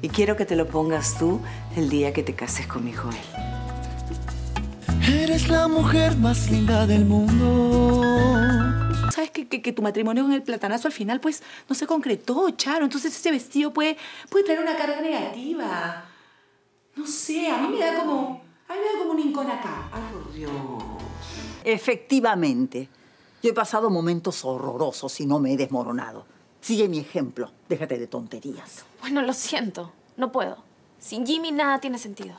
Y quiero que te lo pongas tú el día que te cases con mi Joel. Eres la mujer más linda del mundo. ¿Sabes que, que, tu matrimonio con el platanazo al final pues no se concretó, Charo? Entonces ese vestido puede, puede traer una carga negativa. No sé, a mí me da como... A mí me da como un incón acá. Ay, por Dios. Efectivamente. Yo he pasado momentos horrorosos y no me he desmoronado. Sigue mi ejemplo. Déjate de tonterías. Bueno, lo siento. No puedo. Sin Jimmy nada tiene sentido.